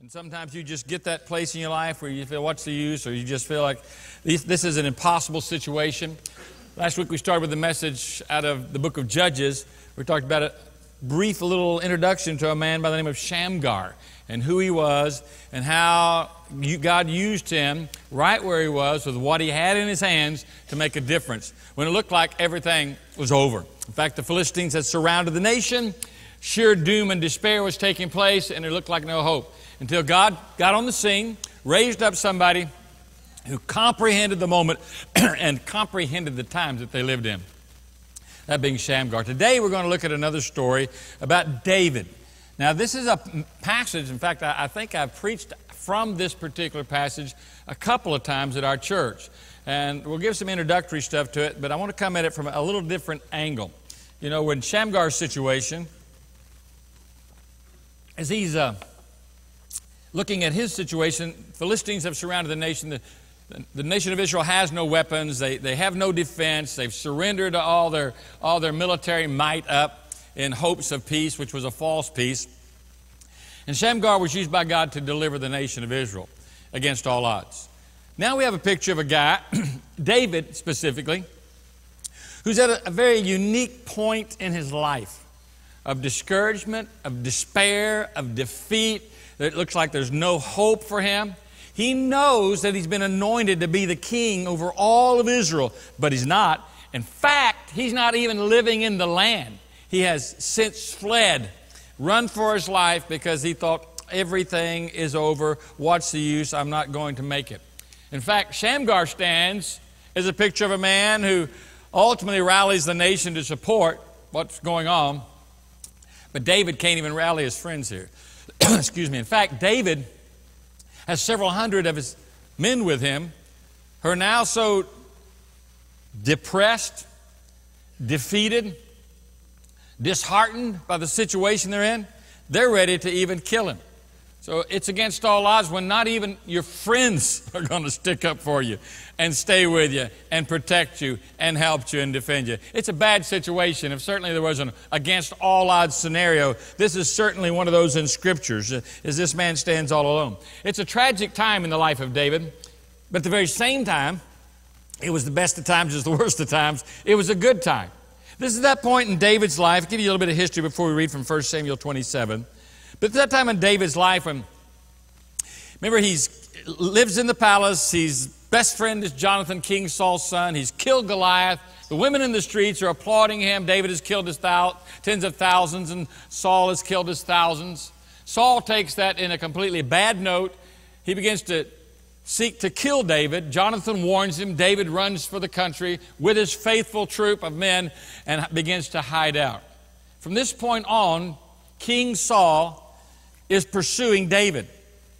And sometimes you just get that place in your life where you feel, what's the use? Or you just feel like this is an impossible situation. Last week we started with a message out of the book of Judges. We talked about a brief little introduction to a man by the name of Shamgar and who he was and how God used him right where he was with what he had in his hands to make a difference when it looked like everything was over. In fact, the Philistines had surrounded the nation. Sheer doom and despair was taking place, and it looked like no hope until God got on the scene, raised up somebody who comprehended the moment and comprehended the times that they lived in. That being Shamgar. Today we're going to look at another story about David. Now, this is a passage, in fact, I, think I've preached from this particular passage a couple of times at our church. And we'll give some introductory stuff to it, but I want to come at it from a little different angle. You know, when Shamgar's situation, as he's uh, looking at his situation, Philistines have surrounded the nation. The, the nation of Israel has no weapons. They, they have no defense. They've surrendered all their, all their military might up in hopes of peace, which was a false peace. And Shamgar was used by God to deliver the nation of Israel against all odds. Now we have a picture of a guy, David specifically, who's at a, a very unique point in his life of discouragement, of despair, of defeat, it looks like there's no hope for him. He knows that he's been anointed to be the king over all of Israel, but he's not. In fact, he's not even living in the land. He has since fled, run for his life because he thought everything is over. What's the use? I'm not going to make it. In fact, Shamgar stands as a picture of a man who ultimately rallies the nation to support what's going on. But David can't even rally his friends here. Excuse me. In fact, David has several hundred of his men with him who are now so depressed, defeated, disheartened by the situation they're in, they're ready to even kill him. So it's against all odds when not even your friends are going to stick up for you and stay with you and protect you and help you and defend you. It's a bad situation. If certainly there was an against all odds scenario, this is certainly one of those in scriptures, uh, as this man stands all alone. It's a tragic time in the life of David, but at the very same time, it was the best of times, it's the worst of times. It was a good time. This is that point in David's life. I'll give you a little bit of history before we read from 1 Samuel 27. But at that time in David's life, when remember he lives in the palace, his best friend is Jonathan, King Saul's son. He's killed Goliath. The women in the streets are applauding him. David has killed his thou- tens of thousands, and Saul has killed his thousands. Saul takes that in a completely bad note. He begins to seek to kill David. Jonathan warns him. David runs for the country with his faithful troop of men and begins to hide out. From this point on, King Saul is pursuing David.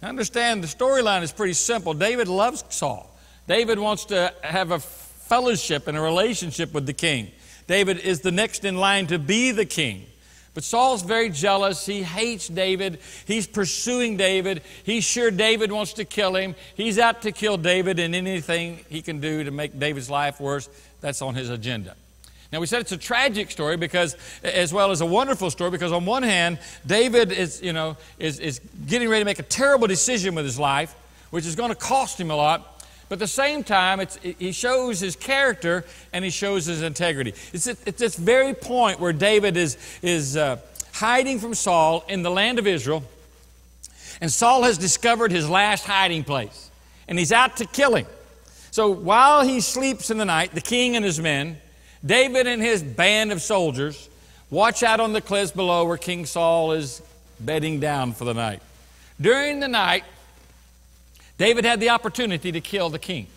Understand the storyline is pretty simple. David loves Saul. David wants to have a fellowship and a relationship with the king. David is the next in line to be the king. But Saul's very jealous. He hates David. He's pursuing David. He's sure David wants to kill him. He's out to kill David, and anything he can do to make David's life worse, that's on his agenda. Now, we said it's a tragic story because, as well as a wonderful story, because on one hand, David is, you know, is, is getting ready to make a terrible decision with his life, which is going to cost him a lot. But at the same time, it, he shows his character and he shows his integrity. It's at, it's this very point where David is, is uh, hiding from Saul in the land of Israel, and Saul has discovered his last hiding place, and he's out to kill him. So while he sleeps in the night, the king and his men, David and his band of soldiers watch out on the cliffs below where King Saul is bedding down for the night. During the night, David had the opportunity to kill the king.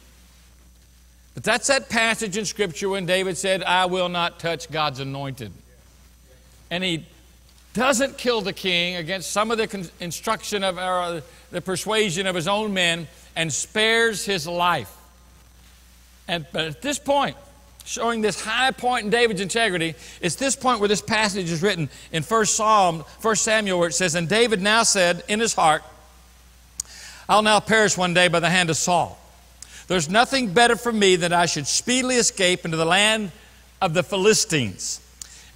But that's that passage in Scripture when David said, I will not touch God's anointed. And he doesn't kill the king against some of the instruction of or uh, the persuasion of his own men and spares his life. And, but at this point, showing this high point in David's integrity. It's this point where this passage is written in 1 Psalm, 1 Samuel, where it says, And David now said in his heart, I'll now perish one day by the hand of Saul. There's nothing better for me than I should speedily escape into the land of the Philistines.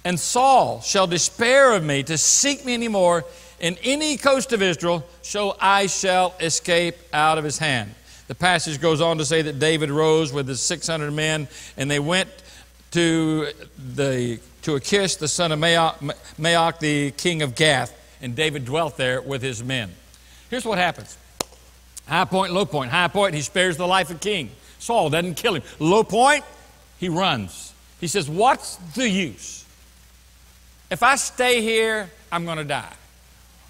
And Saul shall despair of me to seek me any more in any coast of Israel, so I shall escape out of his hand. The passage goes on to say that David rose with his 600 men, and they went to, the, to Achish, the son of Maoch, the king of Gath, and David dwelt there with his men. Here's what happens high point, low point. High point, he spares the life of king. Saul doesn't kill him. Low point, he runs. He says, What's the use? If I stay here, I'm going to die.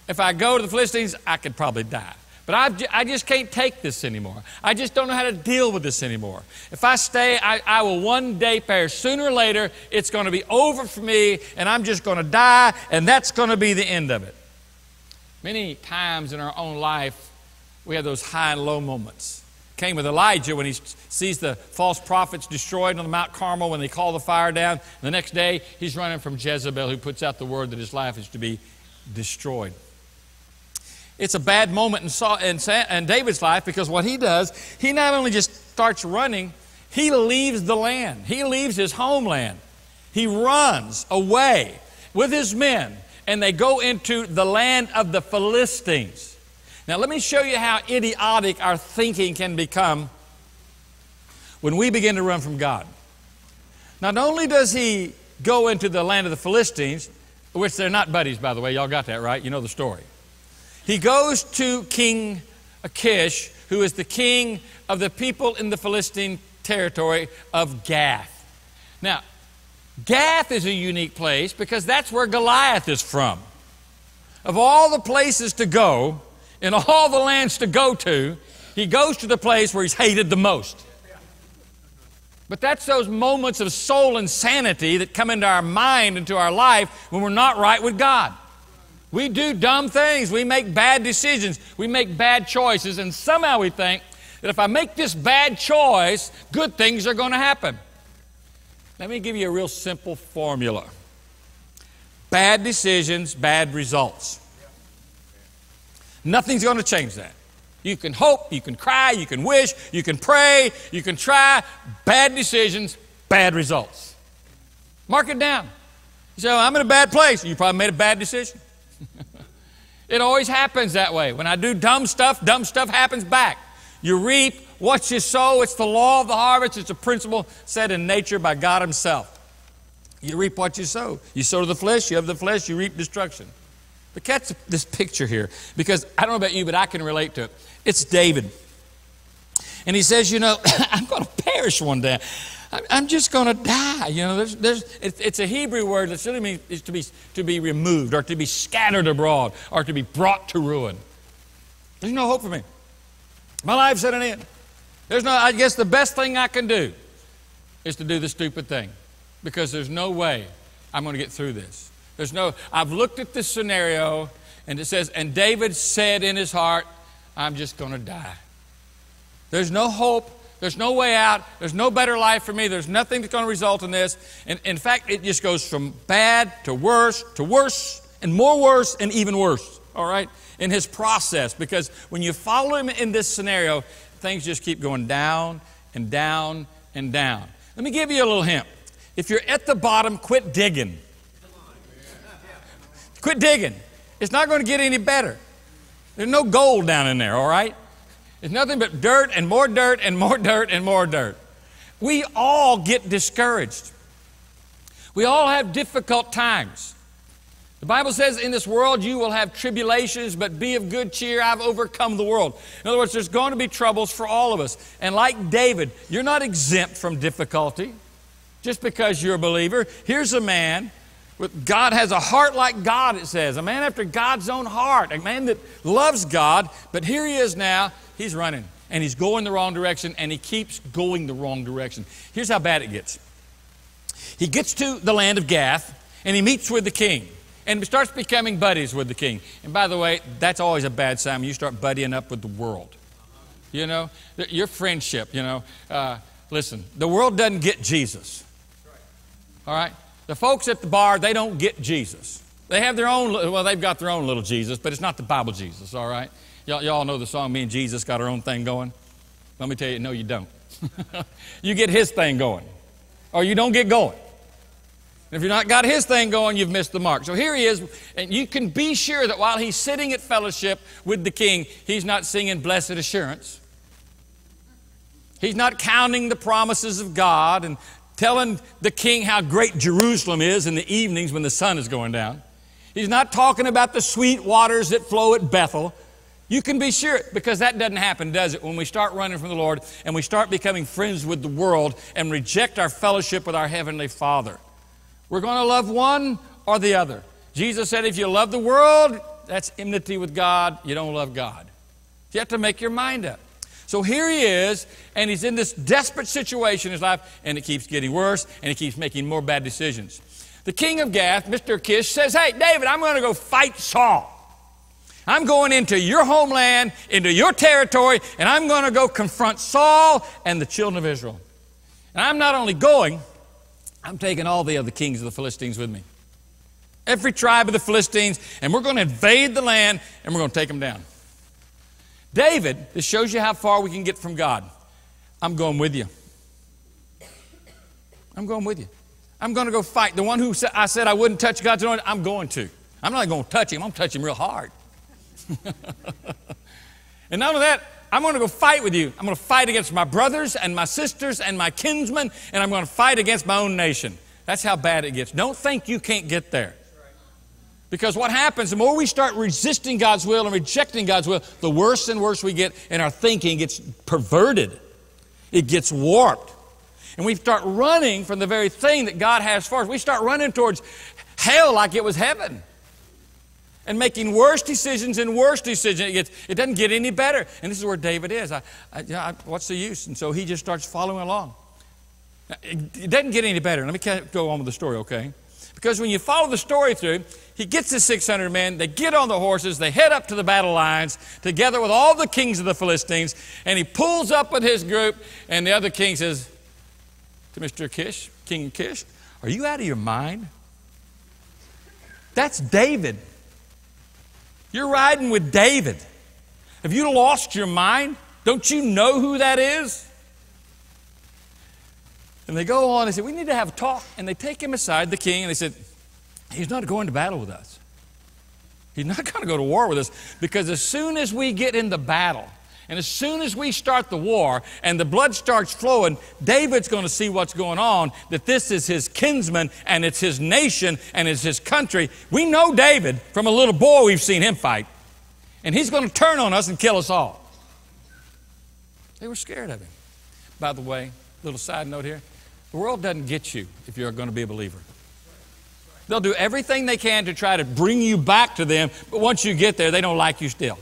If I go to the Philistines, I could probably die. But I, I just can't take this anymore. I just don't know how to deal with this anymore. If I stay, I, I will one day perish. Sooner or later, it's going to be over for me, and I'm just going to die, and that's going to be the end of it. Many times in our own life, we have those high and low moments. Came with Elijah when he sees the false prophets destroyed on the Mount Carmel when they call the fire down. The next day, he's running from Jezebel, who puts out the word that his life is to be destroyed. It's a bad moment in, Saul, in, in David's life because what he does, he not only just starts running, he leaves the land, he leaves his homeland. He runs away with his men, and they go into the land of the Philistines. Now, let me show you how idiotic our thinking can become when we begin to run from God. Not only does he go into the land of the Philistines, which they're not buddies, by the way, y'all got that right? You know the story. He goes to King Achish, who is the king of the people in the Philistine territory of Gath. Now, Gath is a unique place because that's where Goliath is from. Of all the places to go, in all the lands to go to, he goes to the place where he's hated the most. But that's those moments of soul insanity that come into our mind, into our life, when we're not right with God. We do dumb things. We make bad decisions. We make bad choices. And somehow we think that if I make this bad choice, good things are going to happen. Let me give you a real simple formula bad decisions, bad results. Nothing's going to change that. You can hope, you can cry, you can wish, you can pray, you can try. Bad decisions, bad results. Mark it down. You say, well, I'm in a bad place. You probably made a bad decision. it always happens that way. When I do dumb stuff, dumb stuff happens back. You reap what you sow. It's the law of the harvest. It's a principle set in nature by God Himself. You reap what you sow. You sow to the flesh, you have the flesh, you reap destruction. But catch this picture here because I don't know about you, but I can relate to it. It's David. And he says, You know, I'm going to perish one day. I'm just going to die. You know, there's, there's, it's a Hebrew word that literally means to be, to be removed or to be scattered abroad or to be brought to ruin. There's no hope for me. My life's at an end. There's no, I guess the best thing I can do is to do the stupid thing because there's no way I'm going to get through this. There's no, I've looked at this scenario and it says, and David said in his heart, I'm just going to die. There's no hope. There's no way out. There's no better life for me. There's nothing that's going to result in this. And in fact, it just goes from bad to worse to worse and more worse and even worse, all right, in his process. Because when you follow him in this scenario, things just keep going down and down and down. Let me give you a little hint. If you're at the bottom, quit digging. Quit digging. It's not going to get any better. There's no gold down in there, all right? It's nothing but dirt and more dirt and more dirt and more dirt. We all get discouraged. We all have difficult times. The Bible says, In this world you will have tribulations, but be of good cheer. I've overcome the world. In other words, there's going to be troubles for all of us. And like David, you're not exempt from difficulty just because you're a believer. Here's a man. With God has a heart like God, it says. A man after God's own heart. A man that loves God. But here he is now. He's running and he's going the wrong direction and he keeps going the wrong direction. Here's how bad it gets he gets to the land of Gath and he meets with the king and he starts becoming buddies with the king. And by the way, that's always a bad sign when you start buddying up with the world. You know, your friendship, you know. Uh, listen, the world doesn't get Jesus. All right? The folks at the bar, they don't get Jesus. They have their own, well, they've got their own little Jesus, but it's not the Bible Jesus, all right? Y'all, y'all know the song, Me and Jesus Got Our Own Thing Going? Let me tell you, no, you don't. you get his thing going, or you don't get going. If you're not got his thing going, you've missed the mark. So here he is, and you can be sure that while he's sitting at fellowship with the king, he's not singing blessed assurance. He's not counting the promises of God and telling the king how great Jerusalem is in the evenings when the sun is going down. He's not talking about the sweet waters that flow at Bethel. You can be sure, because that doesn't happen, does it? When we start running from the Lord and we start becoming friends with the world and reject our fellowship with our Heavenly Father. We're going to love one or the other. Jesus said, if you love the world, that's enmity with God. You don't love God. You have to make your mind up. So here he is, and he's in this desperate situation in his life, and it keeps getting worse, and he keeps making more bad decisions. The king of Gath, Mr. Kish, says, Hey, David, I'm going to go fight Saul. I'm going into your homeland, into your territory, and I'm going to go confront Saul and the children of Israel. And I'm not only going, I'm taking all the other kings of the Philistines with me. Every tribe of the Philistines, and we're going to invade the land and we're going to take them down. David, this shows you how far we can get from God. I'm going with you. I'm going with you. I'm going to go fight. The one who said, I said I wouldn't touch God's anointed, I'm going to. I'm not going to touch him, I'm going to touch him real hard. and not only that, I'm going to go fight with you. I'm going to fight against my brothers and my sisters and my kinsmen, and I'm going to fight against my own nation. That's how bad it gets. Don't think you can't get there. Because what happens, the more we start resisting God's will and rejecting God's will, the worse and worse we get, and our thinking gets perverted. It gets warped. And we start running from the very thing that God has for us. We start running towards hell like it was heaven and making worse decisions and worse decisions. It, gets, it doesn't get any better. And this is where David is. I, I, I, what's the use? And so he just starts following along. It, it doesn't get any better. Let me go on with the story, okay? Because when you follow the story through, he gets his 600 men, they get on the horses, they head up to the battle lines together with all the kings of the Philistines, and he pulls up with his group, and the other king says to Mr. Kish, King Kish, Are you out of your mind? That's David. You're riding with David. Have you lost your mind? Don't you know who that is? And they go on, they say, We need to have a talk. And they take him aside, the king, and they said, He's not going to battle with us. He's not going to go to war with us because as soon as we get in the battle, and as soon as we start the war and the blood starts flowing, David's going to see what's going on, that this is his kinsman and it's his nation and it's his country. We know David from a little boy, we've seen him fight. And he's going to turn on us and kill us all. They were scared of him. By the way, little side note here the world doesn't get you if you're going to be a believer. They'll do everything they can to try to bring you back to them, but once you get there, they don't like you still.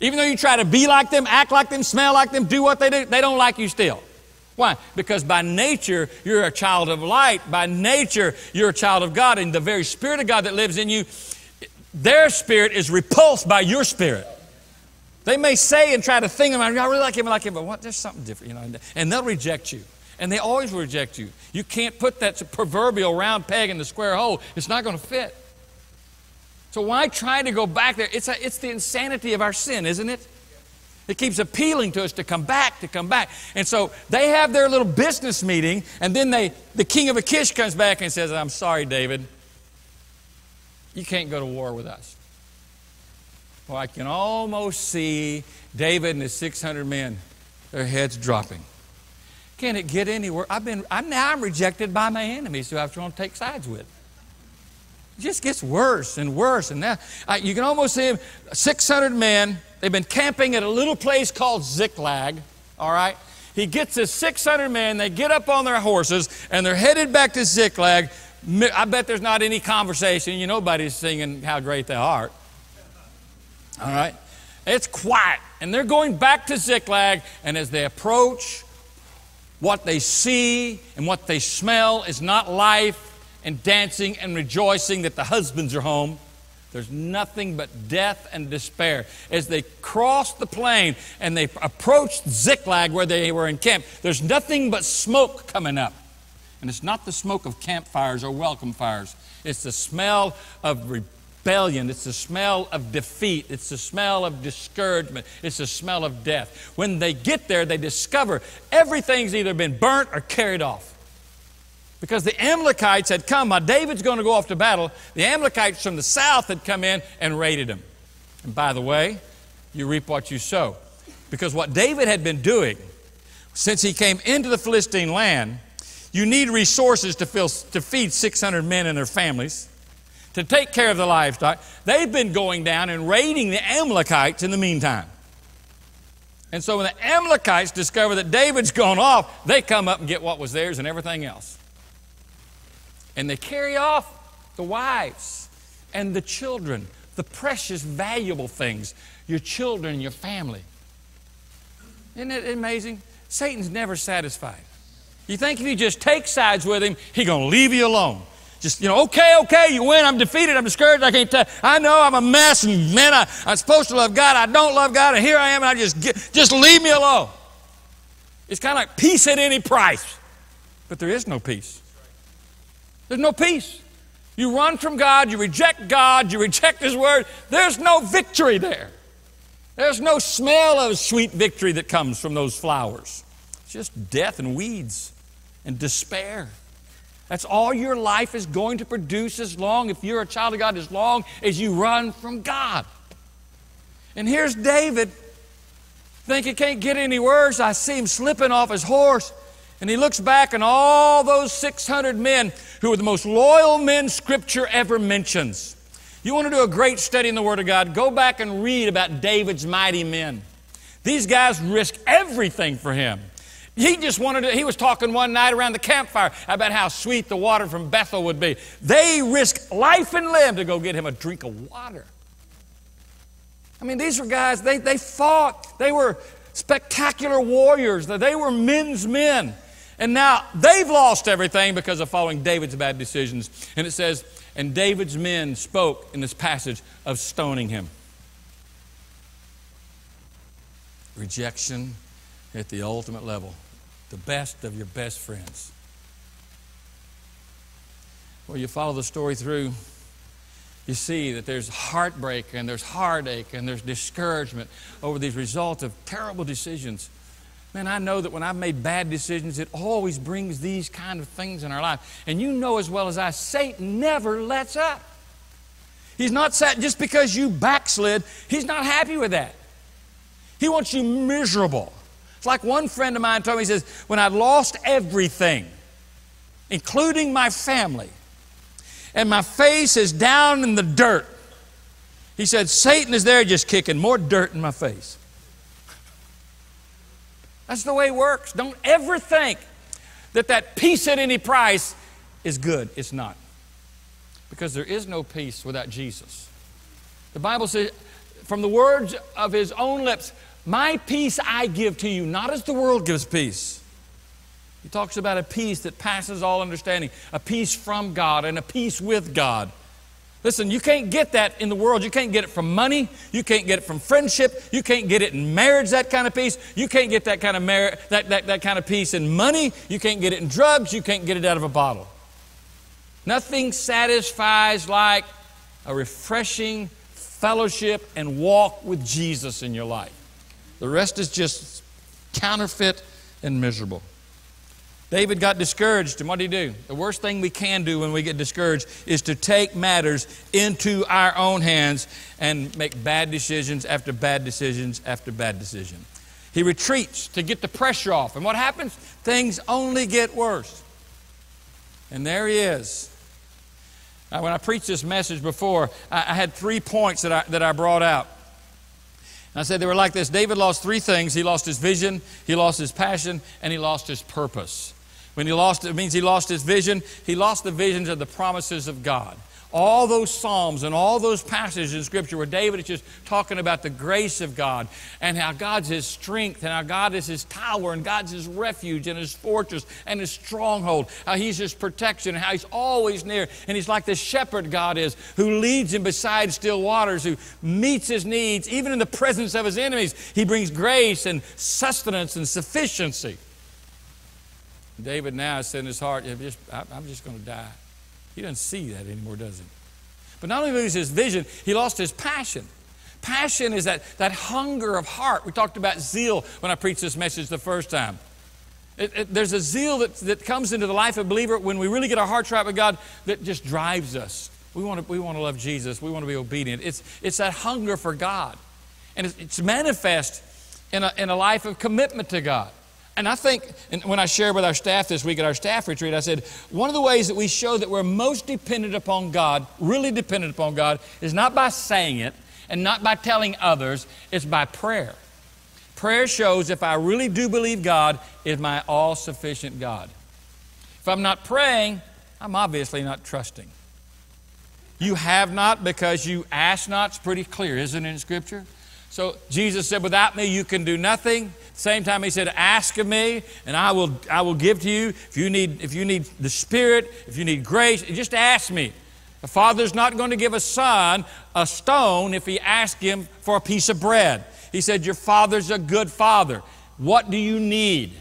Even though you try to be like them, act like them, smell like them, do what they do, they don't like you still. Why? Because by nature, you're a child of light. By nature, you're a child of God. And the very Spirit of God that lives in you, their spirit is repulsed by your spirit. They may say and try to think about, I really like him, I like him, but what? There's something different, you know. And they'll reject you. And they always reject you. You can't put that proverbial round peg in the square hole. It's not going to fit. So why try to go back there? It's, a, it's the insanity of our sin, isn't it? It keeps appealing to us to come back, to come back. And so they have their little business meeting, and then they, the king of Achish comes back and says, I'm sorry, David. You can't go to war with us. Well, I can almost see David and his 600 men, their heads dropping. Can it get anywhere? I've been, I'm now I'm rejected by my enemies who I have trying to take sides with. It just gets worse and worse. And now you can almost see them 600 men. They've been camping at a little place called Ziklag, all right? He gets his 600 men. They get up on their horses and they're headed back to Ziklag. I bet there's not any conversation. You nobody's singing how great they are. All right? It's quiet. And they're going back to Ziklag. And as they approach, what they see and what they smell is not life and dancing and rejoicing that the husbands are home. There's nothing but death and despair. As they crossed the plain and they approached Ziklag where they were encamped, there's nothing but smoke coming up. And it's not the smoke of campfires or welcome fires, it's the smell of rebellion, it's the smell of defeat, it's the smell of discouragement, it's the smell of death. When they get there, they discover everything's either been burnt or carried off. Because the Amalekites had come. Now, David's going to go off to battle. The Amalekites from the south had come in and raided him. And by the way, you reap what you sow. Because what David had been doing since he came into the Philistine land, you need resources to, fill, to feed 600 men and their families, to take care of the livestock. They've been going down and raiding the Amalekites in the meantime. And so when the Amalekites discover that David's gone off, they come up and get what was theirs and everything else. And they carry off the wives and the children, the precious, valuable things, your children, your family. Isn't it amazing? Satan's never satisfied. You think if you just take sides with him, he's going to leave you alone. Just, you know, okay, okay, you win, I'm defeated, I'm discouraged, I can't tell. I know I'm a mess, and man, I, I'm supposed to love God, I don't love God, and here I am, and I just, get, just leave me alone. It's kind of like peace at any price. But there is no peace. There's no peace. You run from God, you reject God, you reject His Word. There's no victory there. There's no smell of sweet victory that comes from those flowers. It's just death and weeds and despair. That's all your life is going to produce as long, if you're a child of God, as long as you run from God. And here's David. Think it can't get any worse. I see him slipping off his horse. And he looks back, and all those 600 men who were the most loyal men Scripture ever mentions. You want to do a great study in the Word of God? Go back and read about David's mighty men. These guys risked everything for him. He just wanted to, he was talking one night around the campfire about how sweet the water from Bethel would be. They risked life and limb to go get him a drink of water. I mean, these were guys, they, they fought. They were spectacular warriors. They were men's men. And now they've lost everything because of following David's bad decisions. And it says, and David's men spoke in this passage of stoning him. Rejection at the ultimate level the best of your best friends. Well, you follow the story through, you see that there's heartbreak and there's heartache and there's discouragement over these results of terrible decisions. Man, I know that when I've made bad decisions, it always brings these kind of things in our life. And you know as well as I, Satan never lets up. He's not sat just because you backslid, he's not happy with that. He wants you miserable. It's like one friend of mine told me, he says, when I lost everything, including my family, and my face is down in the dirt, he said, Satan is there just kicking more dirt in my face. That's the way it works. Don't ever think that that peace at any price is good. It's not. Because there is no peace without Jesus. The Bible says, from the words of his own lips, my peace I give to you, not as the world gives peace. He talks about a peace that passes all understanding, a peace from God and a peace with God. Listen, you can't get that in the world. You can't get it from money. You can't get it from friendship. You can't get it in marriage, that kind of peace. You can't get that kind of, mar- that, that, that kind of peace in money. You can't get it in drugs. You can't get it out of a bottle. Nothing satisfies like a refreshing fellowship and walk with Jesus in your life. The rest is just counterfeit and miserable. David got discouraged, and what did he do? The worst thing we can do when we get discouraged is to take matters into our own hands and make bad decisions after bad decisions after bad decision. He retreats to get the pressure off, and what happens? Things only get worse. And there he is. Now, when I preached this message before, I, I had three points that I, that I brought out. I said they were like this David lost three things he lost his vision, he lost his passion, and he lost his purpose. When he lost it means he lost his vision, he lost the visions of the promises of God. All those Psalms and all those passages in Scripture where David is just talking about the grace of God and how God's his strength and how God is his tower and God's his refuge and his fortress and his stronghold, how he's his protection and how he's always near. And he's like the shepherd God is who leads him beside still waters, who meets his needs, even in the presence of his enemies. He brings grace and sustenance and sufficiency. David now said in his heart, I'm just going to die. He doesn't see that anymore, does he? But not only lose his vision, he lost his passion. Passion is that, that hunger of heart. We talked about zeal when I preached this message the first time. It, it, there's a zeal that, that comes into the life of a believer when we really get our hearts right with God that just drives us. We want to, we want to love Jesus. We want to be obedient. It's, it's that hunger for God. And it's, it's manifest in a, in a life of commitment to God. And I think, and when I shared with our staff this week at our staff retreat, I said, one of the ways that we show that we're most dependent upon God, really dependent upon God, is not by saying it and not by telling others, it's by prayer. Prayer shows if I really do believe God is my all sufficient God. If I'm not praying, I'm obviously not trusting. You have not because you ask not. It's pretty clear, isn't it in Scripture? So Jesus said, Without me, you can do nothing. Same time, he said, Ask of me, and I will, I will give to you. If you, need, if you need the Spirit, if you need grace, just ask me. The Father's not going to give a son a stone if he asks him for a piece of bread. He said, Your Father's a good Father. What do you need?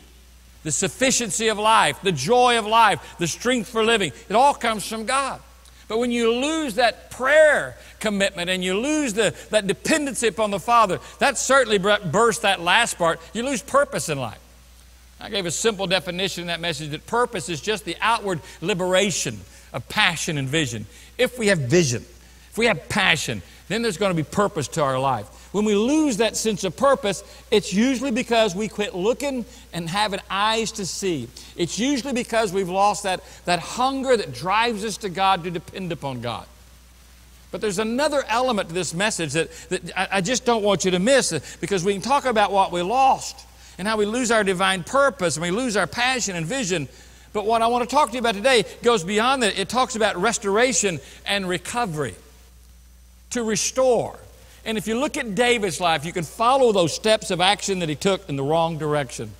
The sufficiency of life, the joy of life, the strength for living. It all comes from God. But when you lose that prayer commitment and you lose the, that dependency upon the Father, that certainly bursts that last part. You lose purpose in life. I gave a simple definition in that message that purpose is just the outward liberation of passion and vision. If we have vision, if we have passion, then there's going to be purpose to our life. When we lose that sense of purpose, it's usually because we quit looking and having eyes to see. It's usually because we've lost that, that hunger that drives us to God to depend upon God. But there's another element to this message that, that I, I just don't want you to miss because we can talk about what we lost and how we lose our divine purpose and we lose our passion and vision. But what I want to talk to you about today goes beyond that. It talks about restoration and recovery to restore. And if you look at David's life, you can follow those steps of action that he took in the wrong direction.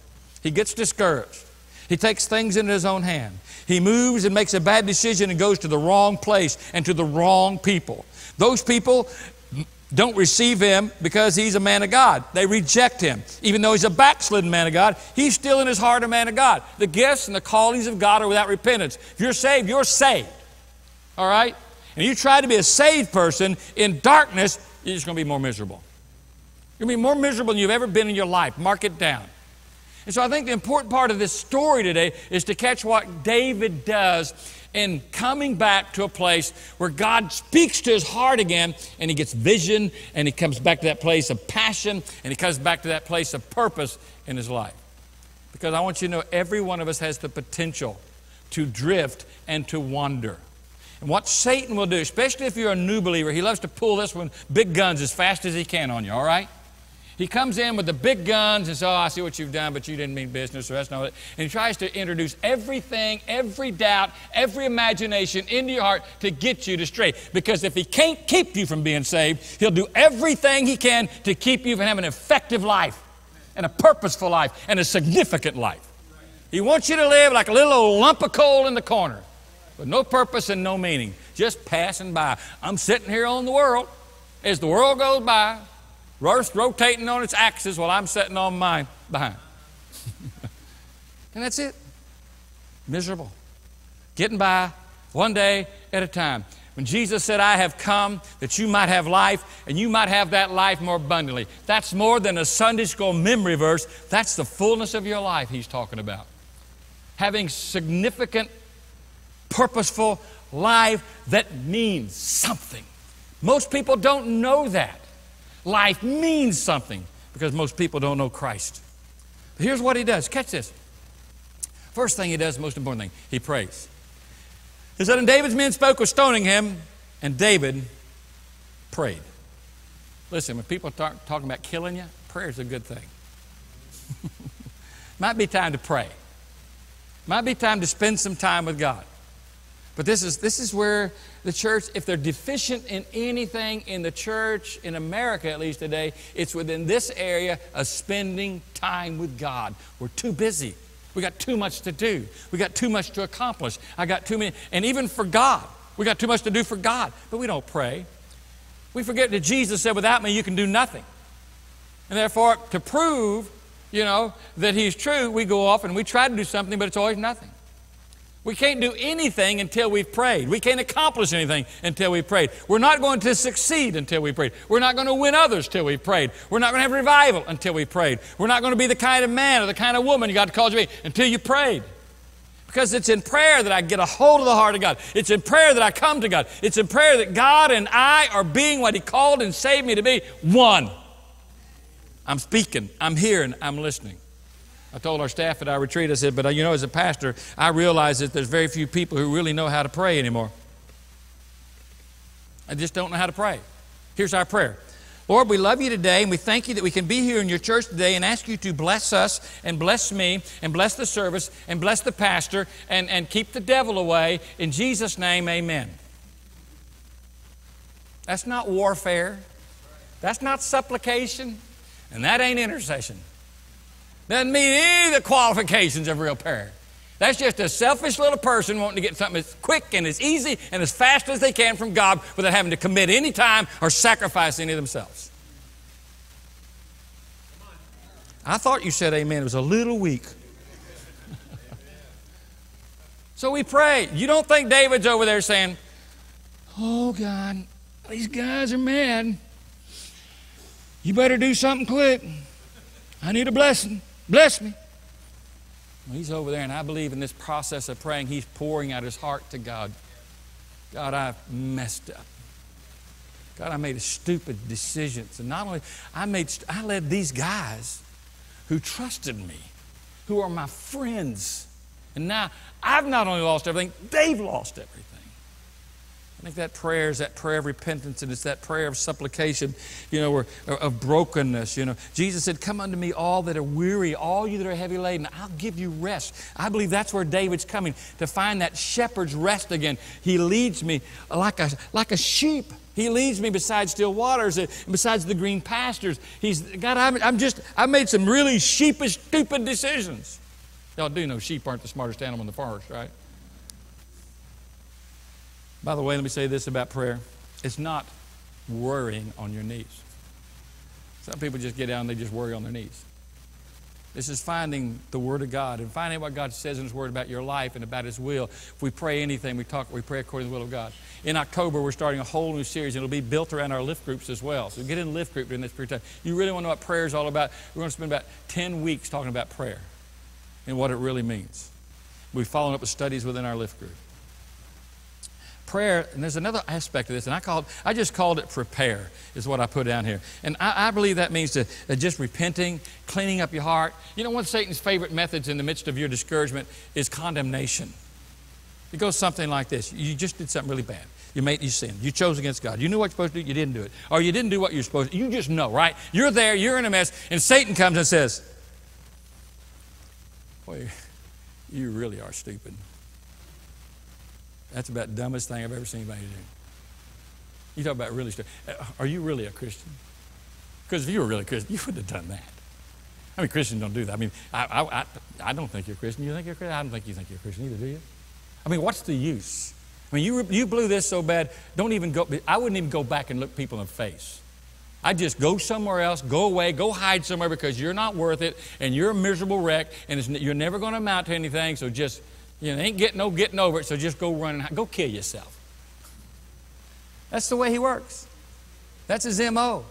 He gets discouraged. He takes things into his own hand. He moves and makes a bad decision and goes to the wrong place and to the wrong people. Those people don't receive him because he's a man of God. They reject him. Even though he's a backslidden man of God, he's still in his heart a man of God. The gifts and the callings of God are without repentance. If you're saved, you're saved. All right? and you try to be a saved person in darkness, you're just going to be more miserable. You're going to be more miserable than you've ever been in your life. Mark it down. And so I think the important part of this story today is to catch what David does in coming back to a place where God speaks to his heart again and he gets vision and he comes back to that place of passion and he comes back to that place of purpose in his life. Because I want you to know every one of us has the potential to drift and to wander. And what Satan will do, especially if you're a new believer, he loves to pull this one big guns as fast as he can on you, all right? He comes in with the big guns and says, Oh, I see what you've done, but you didn't mean business, so that's not it. And he tries to introduce everything, every doubt, every imagination into your heart to get you to stray. Because if he can't keep you from being saved, he'll do everything he can to keep you from having an effective life and a purposeful life and a significant life. He wants you to live like a little old lump of coal in the corner with no purpose and no meaning, just passing by. I'm sitting here on the world. As the world goes by, Earth rotating on its axis while I'm sitting on mine behind. and that's it. Miserable. Getting by one day at a time. When Jesus said, I have come that you might have life and you might have that life more abundantly, that's more than a Sunday school memory verse. That's the fullness of your life he's talking about. Having significant purposeful life that means something. Most people don't know that. Life means something because most people don't know Christ. But here's what he does. Catch this. First thing he does, most important thing, he prays. He said, And David's men spoke of stoning him, and David prayed. Listen, when people start talking about killing you, prayer is a good thing. Might be time to pray. Might be time to spend some time with God. But this is, this is where the church, if they're deficient in anything in the church, in America at least today, it's within this area of spending time with God. We're too busy. We got too much to do. We got too much to accomplish. I got too many, and even for God, we got too much to do for God, but we don't pray. We forget that Jesus said, Without me, you can do nothing. And therefore, to prove, you know, that He's true, we go off and we try to do something, but it's always nothing. We can't do anything until we've prayed. We can't accomplish anything until we've prayed. We're not going to succeed until we've prayed. We're not going to win others until we've prayed. We're not going to have revival until we've prayed. We're not going to be the kind of man or the kind of woman God called you to be until you prayed. Because it's in prayer that I get a hold of the heart of God. It's in prayer that I come to God. It's in prayer that God and I are being what He called and saved me to be one. I'm speaking, I'm hearing, I'm listening. I told our staff at our retreat, I said, but uh, you know, as a pastor, I realize that there's very few people who really know how to pray anymore. I just don't know how to pray. Here's our prayer Lord, we love you today, and we thank you that we can be here in your church today and ask you to bless us and bless me and bless the service and bless the pastor and, and keep the devil away. In Jesus' name, amen. That's not warfare, that's not supplication, and that ain't intercession. Doesn't meet any of the qualifications of real prayer. That's just a selfish little person wanting to get something as quick and as easy and as fast as they can from God without having to commit any time or sacrifice any of themselves. I thought you said amen. It was a little weak. so we pray. You don't think David's over there saying, Oh God, these guys are mad. You better do something quick. I need a blessing. Bless me. He's over there, and I believe in this process of praying, he's pouring out his heart to God. God, I've messed up. God, I made a stupid decisions. And not only, I made, I led these guys who trusted me, who are my friends. And now I've not only lost everything, they've lost everything. I think that prayer is that prayer of repentance and it's that prayer of supplication, you know, or, or, of brokenness. You know, Jesus said, Come unto me, all that are weary, all you that are heavy laden, I'll give you rest. I believe that's where David's coming to find that shepherd's rest again. He leads me like a, like a sheep. He leads me beside still waters and besides the green pastures. He's, God, I'm, I'm just, I made some really sheepish, stupid decisions. Y'all do know sheep aren't the smartest animal in the forest, right? By the way, let me say this about prayer it's not worrying on your knees. Some people just get down and they just worry on their knees. This is finding the Word of God and finding what God says in His Word about your life and about His will. If we pray anything, we talk, we pray according to the will of God. In October, we're starting a whole new series, and it'll be built around our lift groups as well. So get in lift group during this period of time. You really want to know what prayer is all about? We're going to spend about 10 weeks talking about prayer and what it really means. We've followed up with studies within our lift group prayer, and there's another aspect of this, and I called, I just called it prepare, is what I put down here. And I, I believe that means to, uh, just repenting, cleaning up your heart. You know, one of Satan's favorite methods in the midst of your discouragement is condemnation. It goes something like this: You just did something really bad. You made you sinned. You chose against God. You knew what you're supposed to do. You didn't do it, or you didn't do what you're supposed to. You just know, right? You're there. You're in a mess, and Satan comes and says, "Boy, you really are stupid." That's about the dumbest thing I've ever seen anybody do. You talk about really stupid. Uh, are you really a Christian? Because if you were really a Christian, you wouldn't have done that. I mean, Christians don't do that. I mean, I, I, I, I don't think you're a Christian. You think you're a Christian? I don't think you think you're a Christian either, do you? I mean, what's the use? I mean, you, you blew this so bad, don't even go, I wouldn't even go back and look people in the face. I'd just go somewhere else, go away, go hide somewhere because you're not worth it and you're a miserable wreck and you're never going to amount to anything, so just you know, ain't getting no getting over it, so just go run go kill yourself. That's the way he works. That's his MO.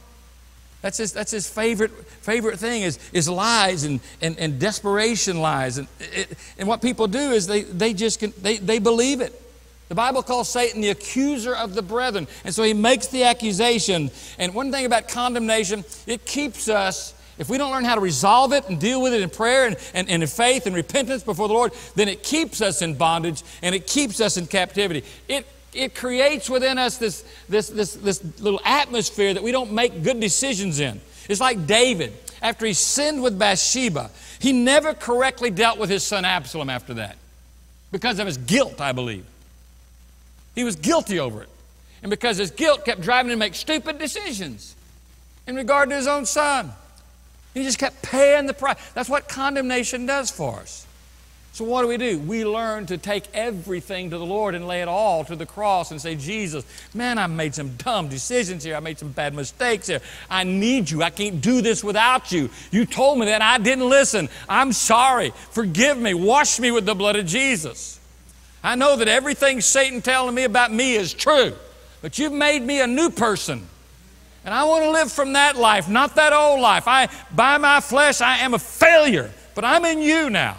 That's his, that's his favorite, favorite thing is, is lies and, and, and desperation lies. And, it, and what people do is they, they just can, they, they believe it. The Bible calls Satan the accuser of the brethren. And so he makes the accusation. And one thing about condemnation, it keeps us if we don't learn how to resolve it and deal with it in prayer and, and, and in faith and repentance before the Lord, then it keeps us in bondage and it keeps us in captivity. It, it creates within us this, this, this, this little atmosphere that we don't make good decisions in. It's like David. After he sinned with Bathsheba, he never correctly dealt with his son Absalom after that because of his guilt, I believe. He was guilty over it. And because his guilt kept driving him to make stupid decisions in regard to his own son. He just kept paying the price. That's what condemnation does for us. So, what do we do? We learn to take everything to the Lord and lay it all to the cross and say, Jesus, man, I made some dumb decisions here. I made some bad mistakes here. I need you. I can't do this without you. You told me that. I didn't listen. I'm sorry. Forgive me. Wash me with the blood of Jesus. I know that everything Satan telling me about me is true, but you've made me a new person. And I want to live from that life, not that old life. I, by my flesh, I am a failure, but I'm in you now.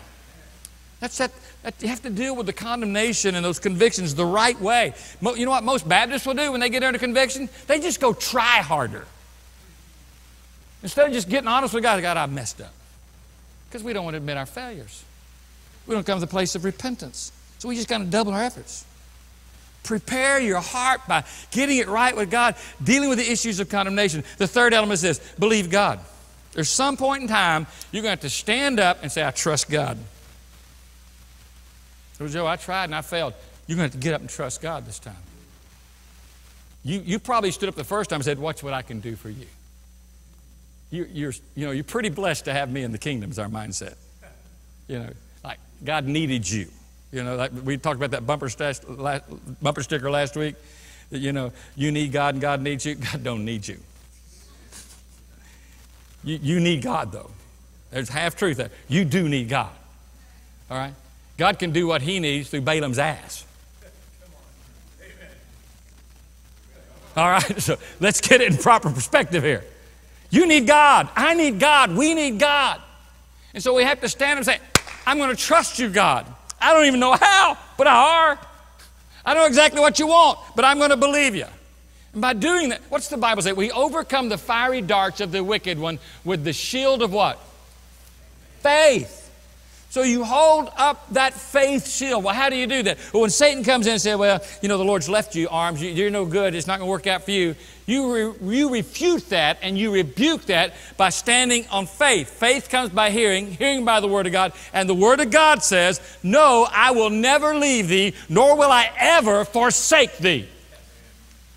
That's that, that. You have to deal with the condemnation and those convictions the right way. You know what most Baptists will do when they get under conviction? They just go try harder. Instead of just getting honest with God, God, I messed up. Because we don't want to admit our failures. We don't come to the place of repentance. So we just kind of double our efforts. Prepare your heart by getting it right with God, dealing with the issues of condemnation. The third element is this believe God. There's some point in time you're going to have to stand up and say, I trust God. So, Joe, I tried and I failed. You're going to have to get up and trust God this time. You, you probably stood up the first time and said, Watch what I can do for you. you you're, you know, you're pretty blessed to have me in the kingdom, is our mindset. You know, like God needed you. You know, like we talked about that bumper, stash, bumper sticker last week. That, you know, you need God and God needs you. God don't need you. You, you need God, though. There's half truth there. You do need God. All right? God can do what he needs through Balaam's ass. All right, so let's get it in proper perspective here. You need God. I need God. We need God. And so we have to stand and say, I'm going to trust you, God. I don't even know how, but I are. I know exactly what you want, but I'm going to believe you. And by doing that, what's the Bible say? We overcome the fiery darts of the wicked one with the shield of what? Faith. So you hold up that faith shield. Well, how do you do that? Well, when Satan comes in and says, Well, you know, the Lord's left you arms, you're no good, it's not going to work out for you, you, re- you refute that and you rebuke that by standing on faith. Faith comes by hearing, hearing by the Word of God, and the Word of God says, No, I will never leave thee, nor will I ever forsake thee.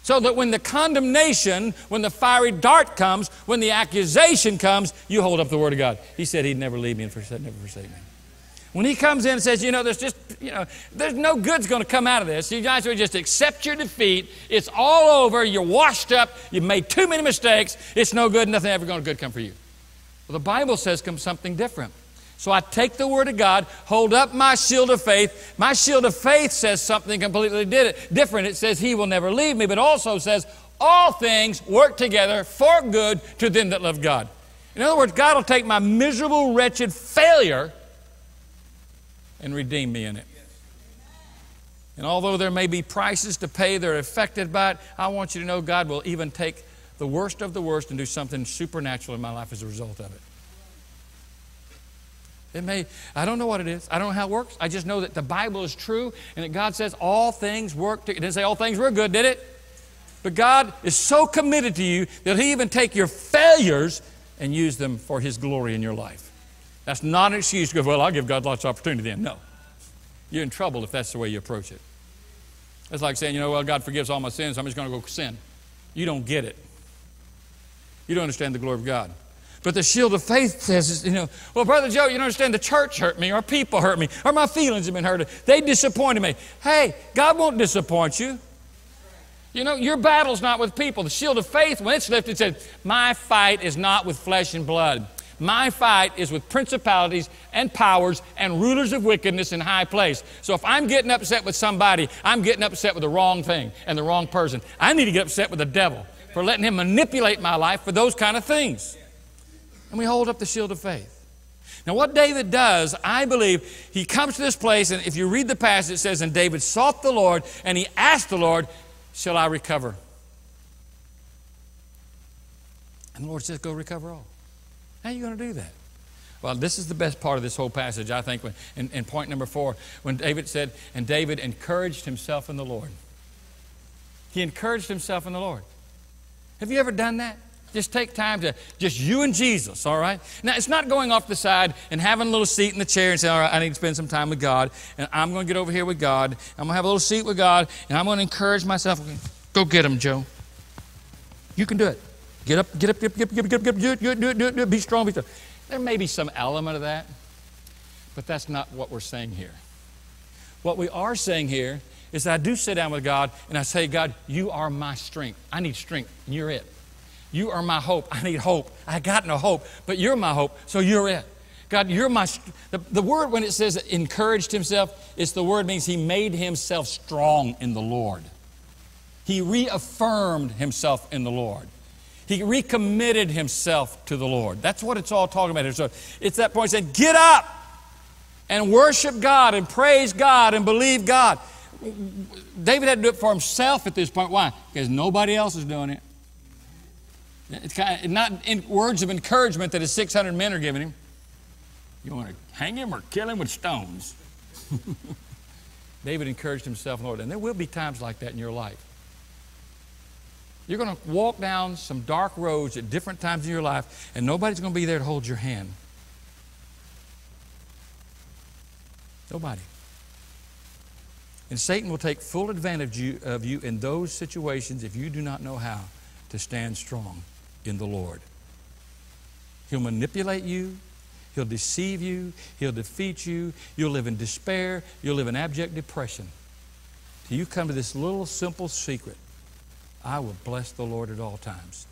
So that when the condemnation, when the fiery dart comes, when the accusation comes, you hold up the Word of God. He said He'd never leave me and forsake, never forsake me. When he comes in and says, you know, there's just, you know, there's no good's going to come out of this. You guys will just accept your defeat. It's all over. You're washed up. You've made too many mistakes. It's no good. Nothing ever going to good come for you. Well, the Bible says come something different. So I take the Word of God, hold up my shield of faith. My shield of faith says something completely different. It says, He will never leave me, but also says, All things work together for good to them that love God. In other words, God will take my miserable, wretched failure and redeem me in it. And although there may be prices to pay that are affected by it, I want you to know God will even take the worst of the worst and do something supernatural in my life as a result of it. It may, I don't know what it is. I don't know how it works. I just know that the Bible is true and that God says all things work. To, it didn't say all things were good, did it? But God is so committed to you that He even take your failures and use them for His glory in your life. That's not an excuse to go, well, I'll give God lots of opportunity then. No. You're in trouble if that's the way you approach it. It's like saying, you know, well, God forgives all my sins, I'm just going to go sin. You don't get it. You don't understand the glory of God. But the shield of faith says, you know, well, Brother Joe, you don't understand the church hurt me, or people hurt me, or my feelings have been hurt. They disappointed me. Hey, God won't disappoint you. You know, your battle's not with people. The shield of faith, when it's lifted, says, My fight is not with flesh and blood. My fight is with principalities and powers and rulers of wickedness in high place. So if I'm getting upset with somebody, I'm getting upset with the wrong thing and the wrong person. I need to get upset with the devil for letting him manipulate my life for those kind of things. And we hold up the shield of faith. Now, what David does, I believe, he comes to this place, and if you read the passage, it says, And David sought the Lord, and he asked the Lord, Shall I recover? And the Lord says, Go recover all. How are you going to do that? Well, this is the best part of this whole passage, I think, in, in point number four, when David said, and David encouraged himself in the Lord. He encouraged himself in the Lord. Have you ever done that? Just take time to just you and Jesus, all right? Now, it's not going off the side and having a little seat in the chair and saying, all right, I need to spend some time with God, and I'm going to get over here with God. I'm going to have a little seat with God, and I'm going to encourage myself. Go get him, Joe. You can do it. Get up, get up, get up, get up, get up, get up, get up, do it, do it, do it, do it, do it, be strong, be strong. There may be some element of that, but that's not what we're saying here. What we are saying here is that I do sit down with God and I say, God, you are my strength. I need strength, and you're it. You are my hope. I need hope. I got no hope, but you're my hope, so you're it. God, you're my. The, the word, when it says encouraged himself, it's the word means he made himself strong in the Lord. He reaffirmed himself in the Lord. He recommitted himself to the Lord. That's what it's all talking about here. So it's that point saying, get up and worship God and praise God and believe God. David had to do it for himself at this point. Why? Because nobody else is doing it. It's kind of not in words of encouragement that his 600 men are giving him. You want to hang him or kill him with stones? David encouraged himself, Lord. And there will be times like that in your life. You're going to walk down some dark roads at different times in your life, and nobody's going to be there to hold your hand. Nobody. And Satan will take full advantage of you in those situations if you do not know how to stand strong in the Lord. He'll manipulate you. He'll deceive you. He'll defeat you. You'll live in despair. You'll live in abject depression. Till you come to this little simple secret I will bless the Lord at all times.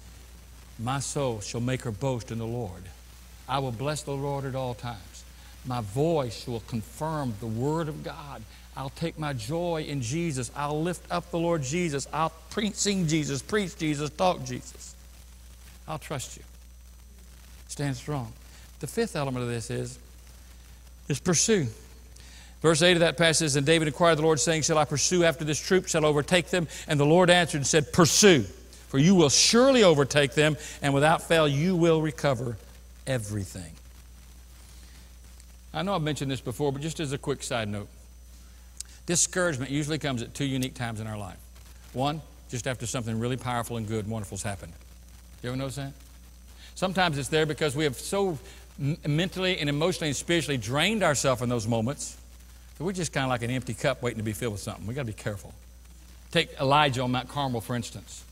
My soul shall make her boast in the Lord. I will bless the Lord at all times. My voice will confirm the Word of God. I'll take my joy in Jesus. I'll lift up the Lord Jesus. I'll pre- sing Jesus, preach Jesus, talk Jesus. I'll trust you. Stand strong. The fifth element of this is, is pursue. Verse 8 of that passage says, And David inquired of the Lord, saying, Shall I pursue after this troop? Shall I overtake them? And the Lord answered and said, Pursue, for you will surely overtake them, and without fail you will recover everything. I know I've mentioned this before, but just as a quick side note discouragement usually comes at two unique times in our life. One, just after something really powerful and good and wonderful has happened. You ever notice that? Sometimes it's there because we have so mentally and emotionally and spiritually drained ourselves in those moments that we're just kind of like an empty cup waiting to be filled with something. We've got to be careful. Take Elijah on Mount Carmel, for instance.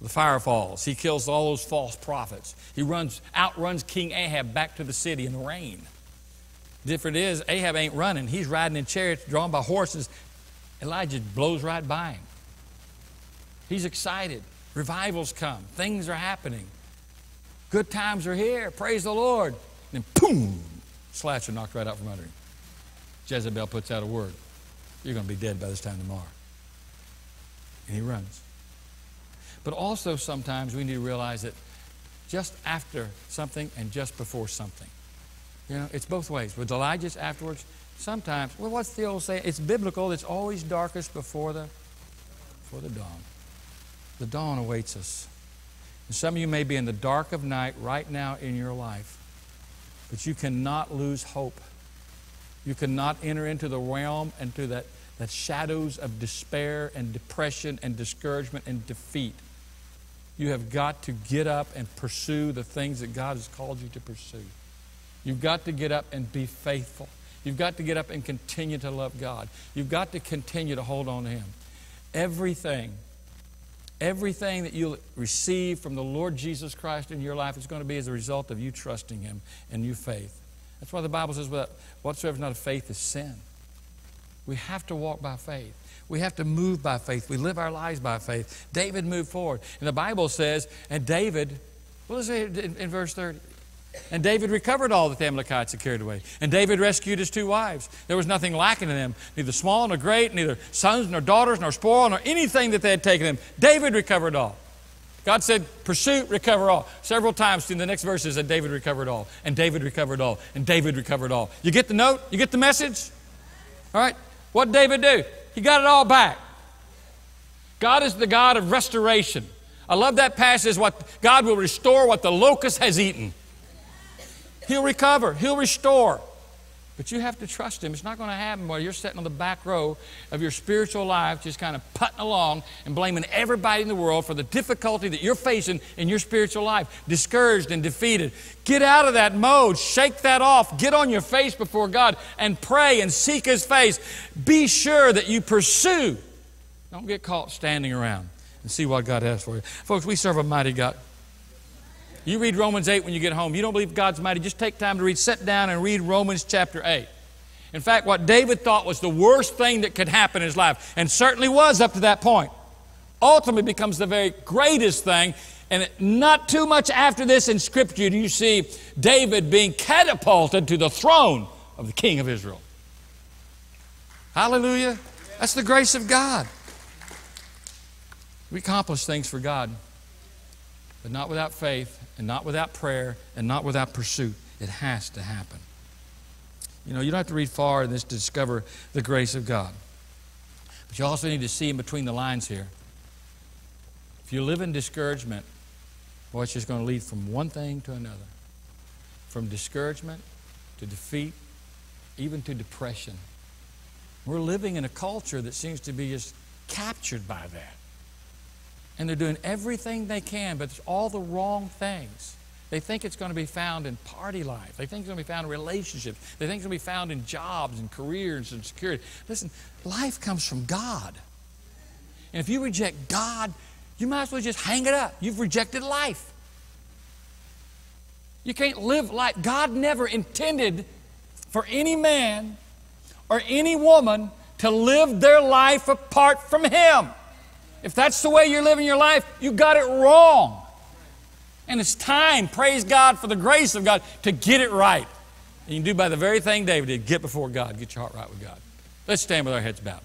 The fire falls. He kills all those false prophets. He runs, outruns King Ahab back to the city in the rain. Different is, Ahab ain't running. He's riding in chariots drawn by horses. Elijah blows right by him. He's excited. Revivals come. Things are happening. Good times are here. Praise the Lord. Then, boom, slasher knocked right out from under him. Jezebel puts out a word. You're going to be dead by this time tomorrow. And he runs. But also, sometimes we need to realize that just after something and just before something. You know, it's both ways. With Elijah's afterwards, sometimes, well, what's the old saying? It's biblical. It's always darkest before the, before the dawn. The dawn awaits us. And some of you may be in the dark of night right now in your life, but you cannot lose hope. You cannot enter into the realm and to that, that shadows of despair and depression and discouragement and defeat. You have got to get up and pursue the things that God has called you to pursue. You've got to get up and be faithful. You've got to get up and continue to love God. You've got to continue to hold on to Him. Everything, everything that you'll receive from the Lord Jesus Christ in your life is going to be as a result of you trusting Him and your faith. That's why the Bible says, whatsoever is not of faith is sin. We have to walk by faith. We have to move by faith. We live our lives by faith. David moved forward. And the Bible says, and David, what does it in, in verse 30? And David recovered all that the Amalekites had carried away. And David rescued his two wives. There was nothing lacking in them, neither small nor great, neither sons nor daughters, nor spoil, nor anything that they had taken them. David recovered all. God said, pursue, recover all. Several times in the next verses that David recovered all, and David recovered all, and David recovered all. You get the note? You get the message? All right? What did David do? He got it all back. God is the God of restoration. I love that passage what God will restore what the locust has eaten. He'll recover, He'll restore. But you have to trust Him. It's not going to happen while you're sitting on the back row of your spiritual life, just kind of putting along and blaming everybody in the world for the difficulty that you're facing in your spiritual life, discouraged and defeated. Get out of that mode. Shake that off. Get on your face before God and pray and seek His face. Be sure that you pursue. Don't get caught standing around and see what God has for you. Folks, we serve a mighty God. You read Romans 8 when you get home. You don't believe God's mighty, just take time to read. Sit down and read Romans chapter 8. In fact, what David thought was the worst thing that could happen in his life, and certainly was up to that point, ultimately becomes the very greatest thing And not too much after this in Scripture do you see David being catapulted to the throne of the King of Israel. Hallelujah. That's the grace of God. We accomplish things for God, but not without faith, and not without prayer, and not without pursuit. It has to happen. You know, you don't have to read far in this to discover the grace of God. But you also need to see in between the lines here. If you live in discouragement, boy, it's just going to lead from one thing to another from discouragement to defeat, even to depression. We're living in a culture that seems to be just captured by that. And they're doing everything they can, but it's all the wrong things. They think it's going to be found in party life. They think it's going to be found in relationships. They think it's going to be found in jobs and careers and security. Listen, life comes from God. And if you reject God, you might as well just hang it up. You've rejected life. You can't live like God never intended for any man or any woman to live their life apart from Him. If that's the way you're living your life, you got it wrong. And it's time, praise God for the grace of God, to get it right. And you can do by the very thing David did get before God, get your heart right with God. Let's stand with our heads bowed.